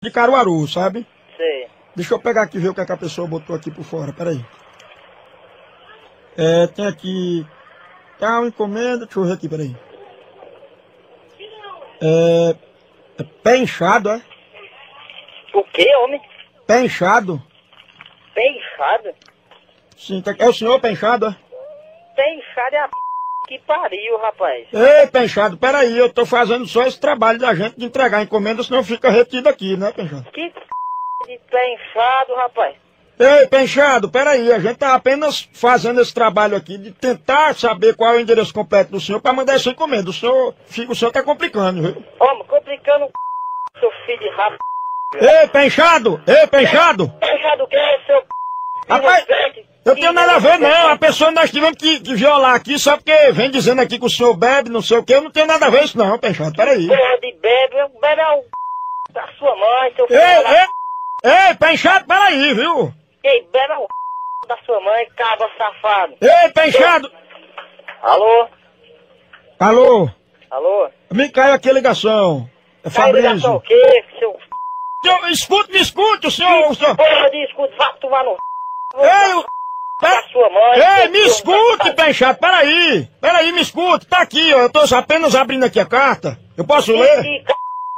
de Caruaru, sabe? Sei. Deixa eu pegar aqui e ver o que, é que a pessoa botou aqui por fora, peraí. É, tem aqui. Tá uma encomenda, deixa eu ver aqui, peraí. É. é pé inchado, é? O que, homem? Pé inchado? Pé inchado? Sim, tá, é o senhor pé inchado, é? Pé inchado é a p... que pariu, rapaz. Ei, pé inchado, peraí, eu tô fazendo só esse trabalho da gente de entregar encomenda, senão fica retido aqui, né, pé inchado? Que p... de pé inchado, rapaz. Ei, Penchado, peraí, a gente tá apenas fazendo esse trabalho aqui de tentar saber qual é o endereço completo do senhor para mandar essa encomenda. O senhor, o senhor tá complicando, viu? Homem, complicando o c... seu filho de rabo. Ei, Penchado! Ei, Penchado! Penchado o que é, seu p... Rapaz. Eu tenho nada a ver não, a pessoa nós tivemos que, que violar aqui só porque vem dizendo aqui que o senhor bebe, não sei o que, eu não tenho nada a ver isso não, Penchado, peraí. Porra de bebe, bebe é o c... da sua mãe, seu filho Ei, da... ei, ei, Penchado, peraí, viu? Ei, bebe é o c... da sua mãe, cabra safado. Ei, Penchado! Alô? Alô? Alô? Me caiu aqui a ligação. É Tá ligação o Fabrício. quê, seu... Senhor, Escute, me escute, o senhor... O senhor... Porra de escudo, vá tomar no... Ei, o... da sua mãe. Ei, me escute, Penchado, peraí. Peraí, me escute. Tá aqui, ó. Eu tô apenas abrindo aqui a carta. Eu posso ler? C...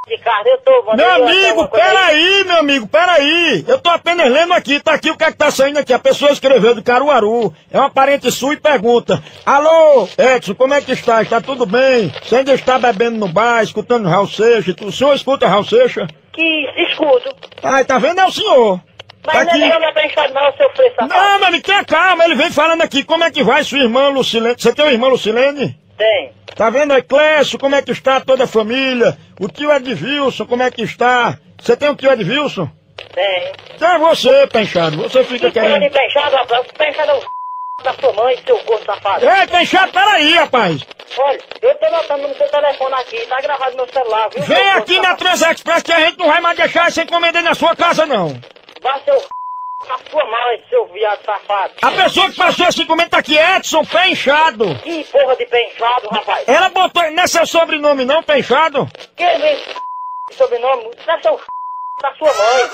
de carne, eu tô. Meu amigo, coisa aí. peraí, meu amigo, peraí. Eu tô apenas lendo aqui. Tá aqui o que é que tá saindo aqui. A pessoa escreveu de Caruaru. É uma parente sua e pergunta. Alô, Edson, como é que está? Está tudo bem? Você ainda está bebendo no bar, escutando Raul Seixas? O senhor escuta Raul Seixas? Que escudo. Ai, tá vendo? É o senhor. Mas Tá não aqui. não é pensado não, seu freio safado. Não, amigo, tenha calma. Ele vem falando aqui. Como é que vai sua irmã Lucilene? Você tem uma irmã Lucilene? Tem. Tá vendo aí, Clécio, como é que está toda a família? O tio Edvilson, como é que está? Você tem um tio Edvilson? Tem. Então é você, Penchado, você fica de querendo... pensado, rapaz. Pensado é o c... da sua mãe, seu gordo safado. Ei, Penchado, peraí, rapaz! Olha, eu tô notando no seu telefone aqui, tá gravado no meu celular, viu? Vem aqui na? Transexpress que a gente não vai mais deixar essa encomenda na sua casa, não. Vá seu da sua mãe, seu viado safado. A pessoa que passou essa encomenda tá aqui, Edson Penchado. Que porra de pensado, rapaz. Ela botou... Não é seu sobrenome não, Penchado? Que sobrenome? Não é seu da sua mãe.